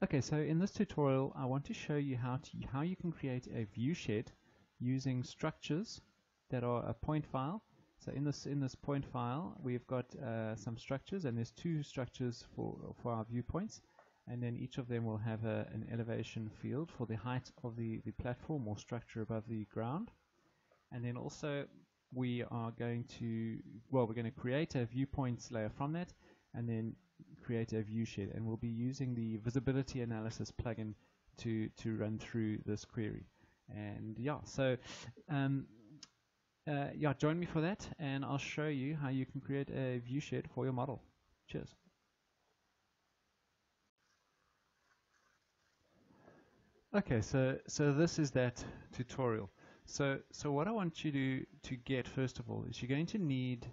Okay, so in this tutorial I want to show you how to how you can create a view shed using structures that are a point file. So in this in this point file we've got uh, some structures and there's two structures for for our viewpoints and then each of them will have a, an elevation field for the height of the, the platform or structure above the ground. And then also we are going to well we're going to create a viewpoints layer from that and then create a view shed and we'll be using the visibility analysis plugin to to run through this query. And yeah so um, uh, yeah join me for that and I'll show you how you can create a view shed for your model. Cheers. Okay so so this is that tutorial. So so what I want you to to get first of all is you're going to need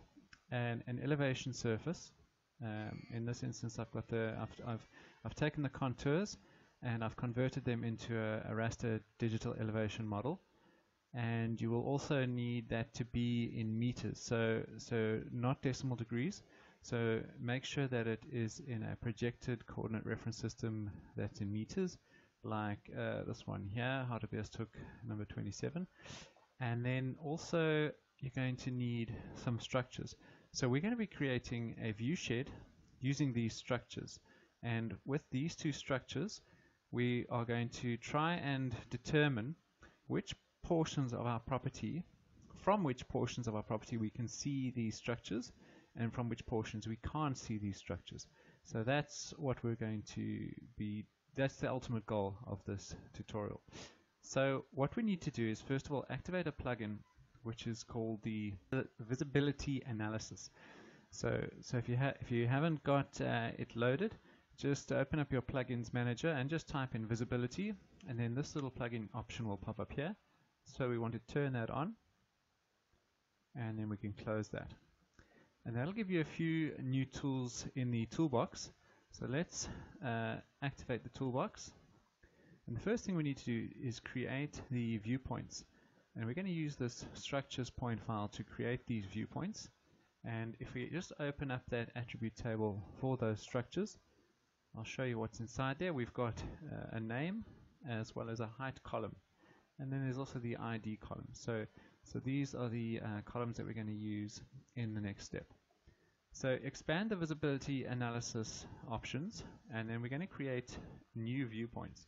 an, an elevation surface um, in this instance, I've got the I've, I've, I've taken the contours and I've converted them into a, a raster digital elevation model. And you will also need that to be in meters, so so not decimal degrees. So make sure that it is in a projected coordinate reference system that's in meters, like uh, this one here, Hartebeesthoek number 27. And then also you're going to need some structures. So we're going to be creating a view shed using these structures. And with these two structures, we are going to try and determine which portions of our property, from which portions of our property we can see these structures, and from which portions we can't see these structures. So that's what we're going to be, that's the ultimate goal of this tutorial. So what we need to do is first of all activate a plugin which is called the visibility analysis. So, so if you if you haven't got uh, it loaded, just open up your plugins manager and just type in visibility, and then this little plugin option will pop up here. So we want to turn that on, and then we can close that. And that'll give you a few new tools in the toolbox. So let's uh, activate the toolbox. And the first thing we need to do is create the viewpoints. And we're going to use this structures point file to create these viewpoints. And if we just open up that attribute table for those structures, I'll show you what's inside there. We've got uh, a name as well as a height column. And then there's also the ID column. So, so these are the uh, columns that we're going to use in the next step. So expand the visibility analysis options, and then we're going to create new viewpoints.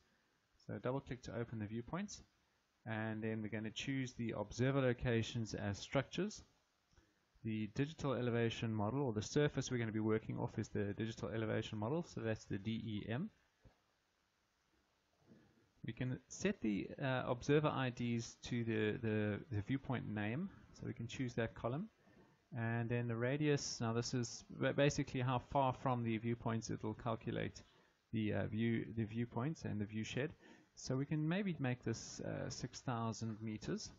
So double click to open the viewpoints and then we're going to choose the observer locations as structures. The digital elevation model or the surface we're going to be working off is the digital elevation model. So that's the DEM we can set the uh, observer IDs to the, the, the viewpoint name. So we can choose that column. And then the radius. Now this is basically how far from the viewpoints it will calculate the uh, view the viewpoints and the view shed so we can maybe make this uh, 6,000 meters.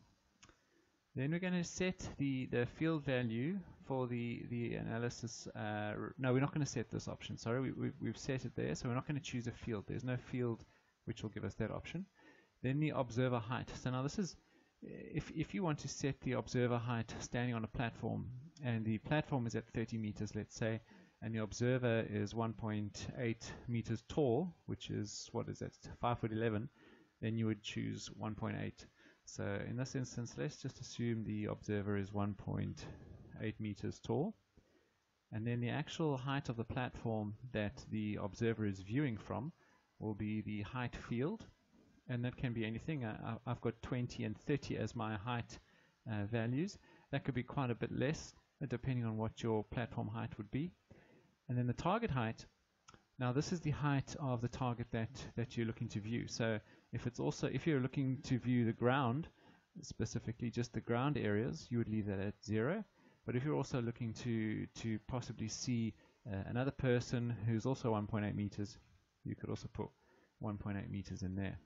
Then we're going to set the, the field value for the, the analysis. Uh, no, we're not going to set this option. Sorry, we, we, we've set it there. So we're not going to choose a field. There's no field which will give us that option. Then the observer height. So now this is, if, if you want to set the observer height standing on a platform, and the platform is at 30 meters, let's say, and the observer is 1.8 meters tall, which is, what is that, 5 foot 11, then you would choose 1.8. So in this instance, let's just assume the observer is 1.8 meters tall. And then the actual height of the platform that the observer is viewing from will be the height field. And that can be anything. I, have got 20 and 30 as my height uh, values. That could be quite a bit less, depending on what your platform height would be. And then the target height, now this is the height of the target that, that you're looking to view. So if it's also, if you're looking to view the ground, specifically just the ground areas, you would leave that at zero. But if you're also looking to, to possibly see uh, another person who's also 1.8 meters, you could also put 1.8 meters in there.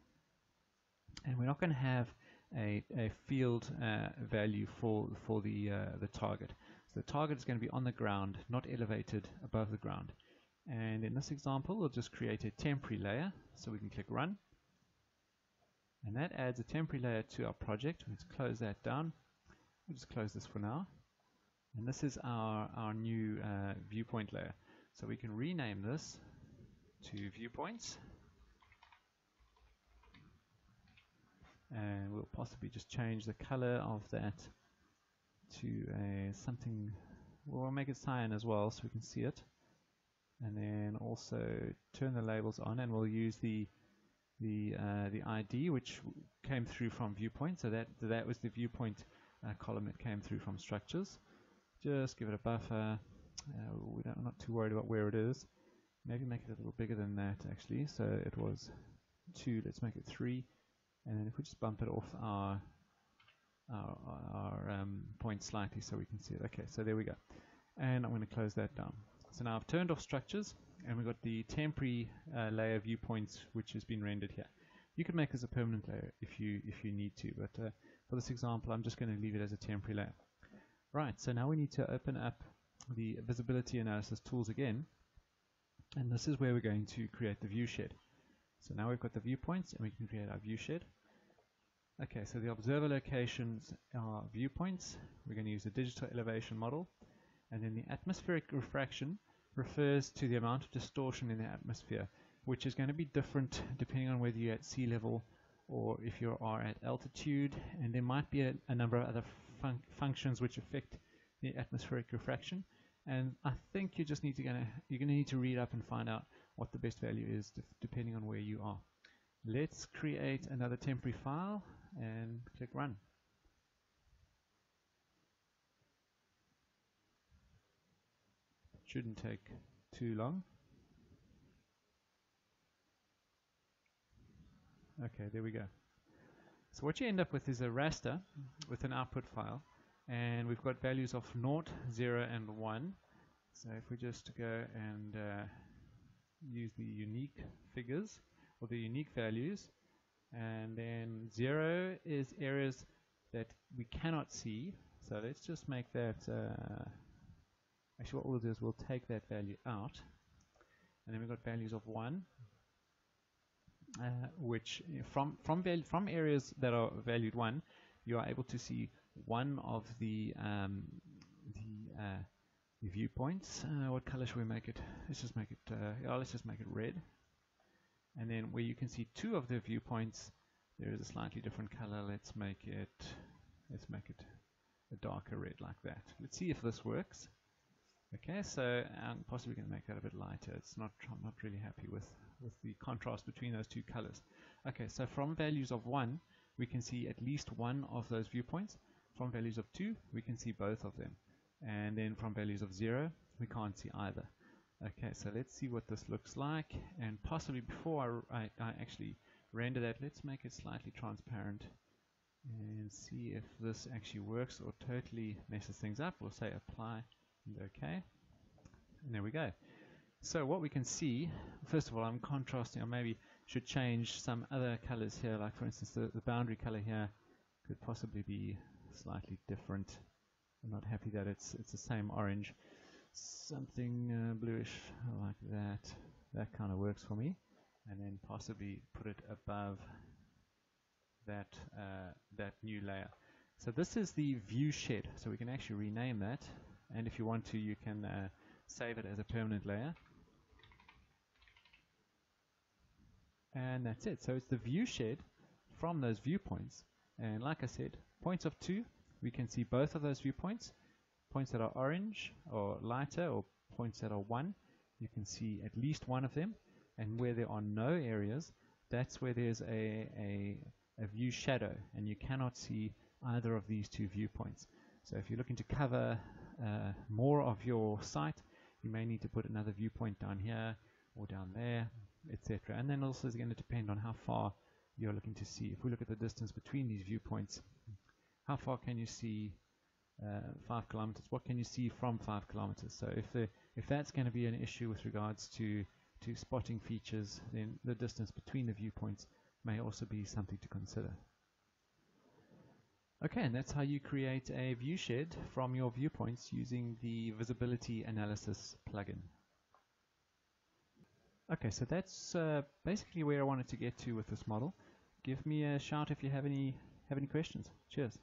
And we're not going to have a, a field uh, value for, for the, uh, the target. So the target is going to be on the ground, not elevated above the ground. And in this example, we'll just create a temporary layer. So we can click Run. And that adds a temporary layer to our project. Let's close that down. We'll just close this for now. And this is our, our new uh, viewpoint layer. So we can rename this to viewpoints. And we'll possibly just change the color of that to a something we'll make it cyan as well so we can see it. And then also turn the labels on and we'll use the the uh, the ID which came through from viewpoint. So that that was the viewpoint uh, column that came through from structures. Just give it a buffer. Uh, we I'm not too worried about where it is. Maybe make it a little bigger than that actually. So it was 2 let's make it 3 and then if we just bump it off our our, our um, point slightly so we can see it. Okay so there we go. And I'm going to close that down. So now I've turned off structures and we've got the temporary uh, layer viewpoints which has been rendered here. You can make this a permanent layer if you if you need to but uh, for this example I'm just going to leave it as a temporary layer. Right so now we need to open up the visibility analysis tools again. And this is where we're going to create the view shed so now we've got the viewpoints and we can create our view shed okay so the observer locations are viewpoints. We're going to use the digital elevation model. And then the atmospheric refraction refers to the amount of distortion in the atmosphere which is going to be different depending on whether you're at sea level or if you are at altitude. And there might be a, a number of other fun functions which affect the atmospheric refraction. And I think you just need to gonna you're gonna need to read up and find out what the best value is depending on where you are let's create another temporary file and click run. Shouldn't take too long. Okay there we go. So what you end up with is a raster with an output file and we've got values of 0, 0 and 1 so if we just go and uh, use the unique figures or the unique values. And then 0 is areas that we cannot see. So let's just make that uh, actually what we'll do is we'll take that value out. And then we've got values of 1 uh, which from from from areas that are valued 1 you are able to see one of the um, the, uh, viewpoints. Uh, what color should we make it? Let's just make it uh, yeah, let's just make it red and then where you can see two of the viewpoints there is a slightly different color let's make it let's make it a darker red like that let's see if this works Okay, so I'm possibly going to make that a bit lighter. It's not, I'm not really happy with, with the contrast between those two colors. Okay, so from values of 1, we can see at least one of those viewpoints. From values of 2, we can see both of them. And then from values of 0, we can't see either. Okay, so let's see what this looks like. And possibly before I, I, I actually render that, let's make it slightly transparent and see if this actually works or totally messes things up. We'll say apply and okay and there we go. So what we can see first of all I'm contrasting. Or maybe should change some other colors here like for instance the, the boundary color here could possibly be slightly different. I'm not happy that it's it's the same orange something uh, bluish like that. That kind of works for me. And then possibly put it above that uh, that new layer. So this is the view shed. So we can actually rename that. And if you want to you can uh, save it as a permanent layer. And that's it. So it's the view shed from those viewpoints. And like I said points of 2 we can see both of those viewpoints points that are orange or lighter or points that are 1 you can see at least one of them and where there are no areas that's where there's a, a, a view shadow and you cannot see either of these two viewpoints so if you're looking to cover uh, more of your site, you may need to put another viewpoint down here or down there, etc. And then also it's going to depend on how far you're looking to see. If we look at the distance between these viewpoints, how far can you see uh, 5 kilometers? What can you see from 5 kilometers? So if, the, if that's going to be an issue with regards to, to spotting features, then the distance between the viewpoints may also be something to consider. Okay, and that's how you create a view shed from your viewpoints using the visibility analysis plugin. Okay, so that's uh, basically where I wanted to get to with this model. Give me a shout if you have any have any questions. Cheers.